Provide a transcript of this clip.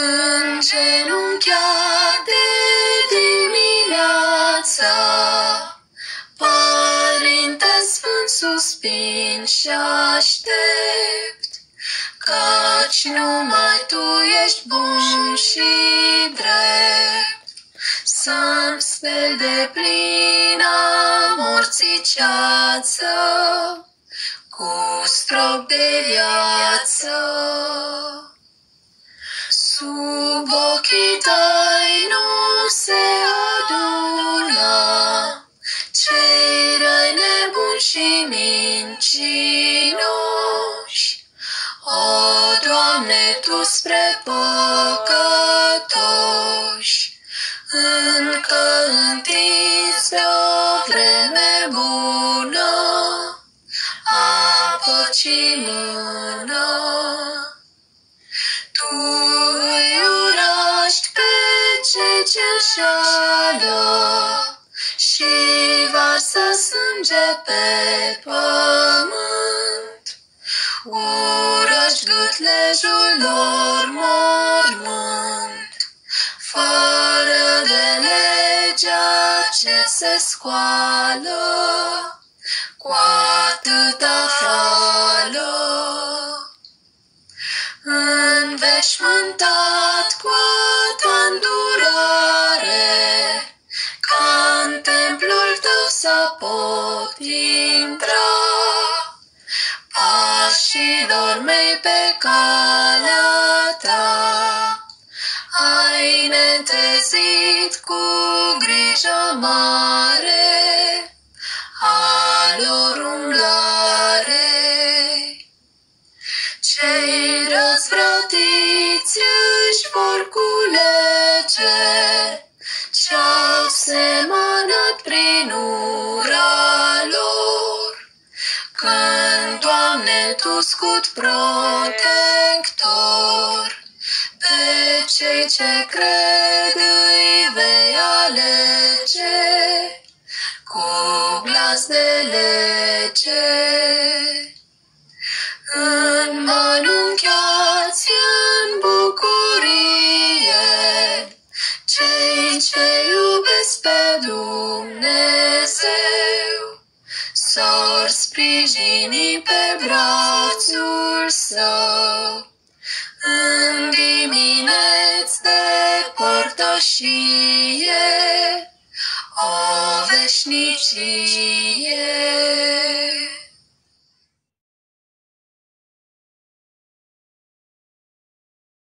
Îngenunchiat de dimineața, Părinte Sfânt suspin și aștept, Căci numai Tu ești bun și drept. Să-mi speli de plină morții ceață, Cu strop de viață. Sub ochii tăi nu se adună cei răi nebuni și mincinoși. O, Doamne, Tu spre păcătoși, încă întinzi pe o vreme bună, apă și mână. Cei ce înșală și varsă sânge pe pământ. Urăști gâtlejul lor mormânt, fără de legea ce se scoală, cu atâta fală înveșmântat să pot intra. Pașilor mei pe calea ta, ai netrezit cu grijă mare, a lor umblare. Cei răzvrătiți își vor culege Doamne, Tu scut protector, pe cei ce cred îi vei alege sprijini pe brațul său. În dimineți de părtășie, o veșnicie.